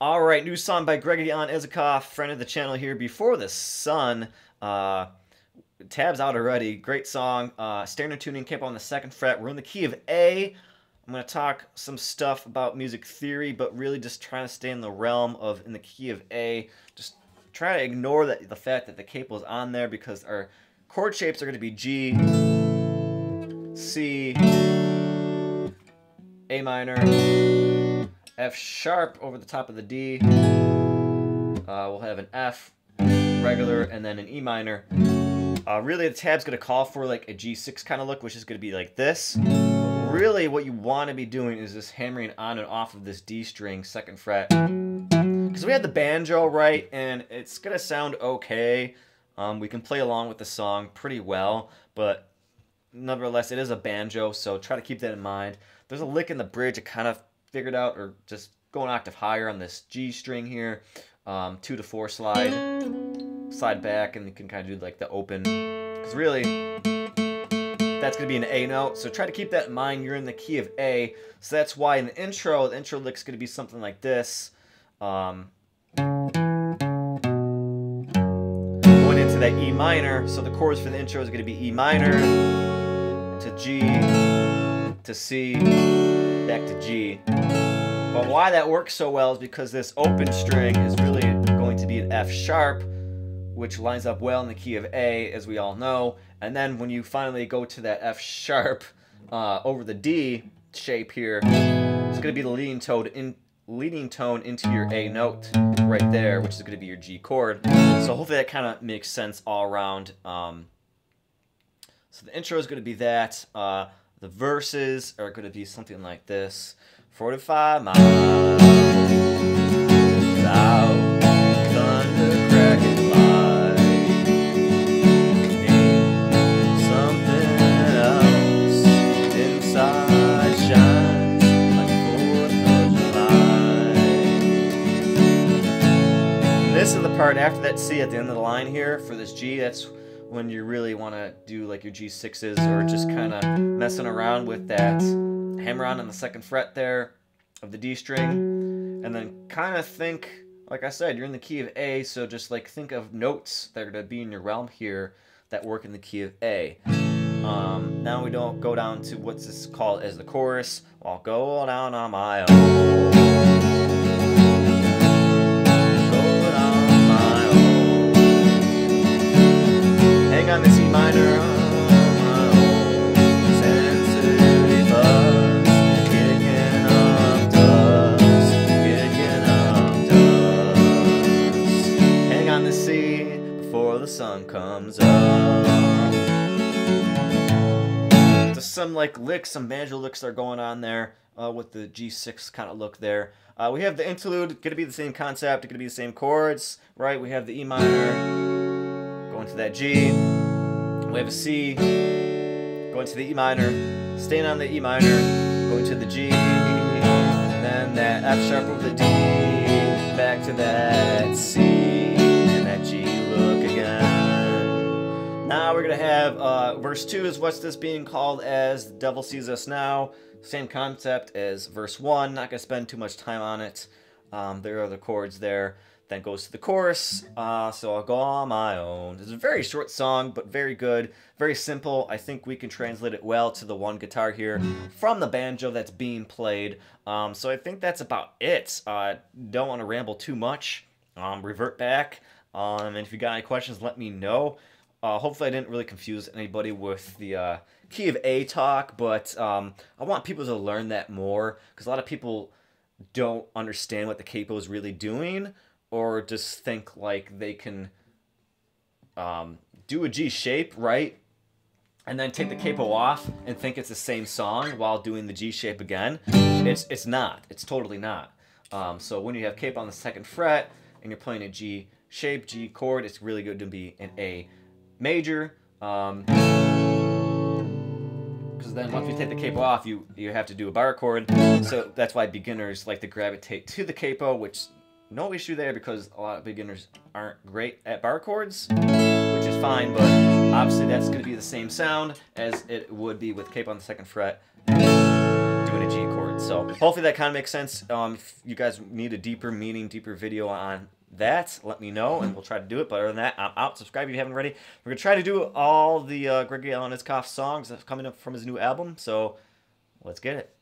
All right, new song by Gregory on friend of the channel here. Before the Sun, uh, tabs out already. Great song. Uh, standard tuning, kept on the second fret. We're in the key of A. I'm going to talk some stuff about music theory, but really just trying to stay in the realm of in the key of A. Just try to ignore that the fact that the capo is on there because our chord shapes are going to be G, C, A minor, F sharp over the top of the D. Uh, we'll have an F regular and then an E minor. Uh, really, the tab's going to call for like a G6 kind of look, which is going to be like this But really what you want to be doing is just hammering on and off of this D string second fret. Because we had the banjo right, and it's going to sound okay. Um, we can play along with the song pretty well, but nevertheless, it is a banjo, so try to keep that in mind. There's a lick in the bridge I kind of figured out, or just go an octave higher on this G string here. Um, two to four slide, slide back, and you can kind of do like the open. Because really, that's going to be an A note. So try to keep that in mind. You're in the key of A. So that's why in the intro, the intro lick's going to be something like this. Um, going into that E minor. So the chords for the intro is going to be E minor to G to C back to G. But why that works so well is because this open string is really going to be an F sharp which lines up well in the key of A, as we all know. And then when you finally go to that F sharp uh, over the D shape here, it's going to be the leading tone in leading tone into your A note right there, which is going to be your G chord. So hopefully that kind of makes sense all around. Um, so the intro is going to be that. Uh, the verses are going to be something like this. 45 miles out, thunder cracking. this is the part after that C at the end of the line here for this G. That's when you really want to do like your G6s or just kind of messing around with that hammer on on the second fret there of the D string. And then kind of think, like I said, you're in the key of A, so just like think of notes that are going to be in your realm here that work in the key of A. Um, now we don't go down to what's this called as the chorus. I'll go down on my own. Up. Some like licks, some banjo licks are going on there uh, with the G6 kind of look there. Uh, we have the interlude, to be the same concept, to be the same chords, right? We have the E minor, going to that G, we have a C, going to the E minor, staying on the E minor, going to the G, then that F sharp over the D, back to that C, We're going to have uh, verse 2 is what's this being called as The Devil Sees Us Now. Same concept as verse 1, not going to spend too much time on it. Um, there are the chords there. Then goes to the chorus, uh, so I'll go on my own. It's a very short song, but very good, very simple. I think we can translate it well to the one guitar here from the banjo that's being played. Um, so I think that's about it. Uh, don't want to ramble too much. Um, revert back. Um, and if you got any questions, let me know. Uh, hopefully I didn't really confuse anybody with the uh, key of A talk, but um, I want people to learn that more because a lot of people don't understand what the capo is really doing or just think like they can um, do a G shape, right? And then take the capo off and think it's the same song while doing the G shape again. It's it's not. It's totally not. Um, so when you have capo on the second fret and you're playing a G shape, G chord, it's really good to be an A major. Um, because then once we take the capo off, you you have to do a bar chord. So that's why beginners like to gravitate to the capo, which no issue there because a lot of beginners aren't great at bar chords, which is fine, but obviously that's going to be the same sound as it would be with capo on the second fret doing a G chord. So hopefully that kind of makes sense. Um, if you guys need a deeper meaning, deeper video on that, let me know, and we'll try to do it. But other than that, I'm out. Subscribe if you haven't already. We're gonna try to do all the uh, Gregory Alan Isakov songs that's coming up from his new album. So let's get it.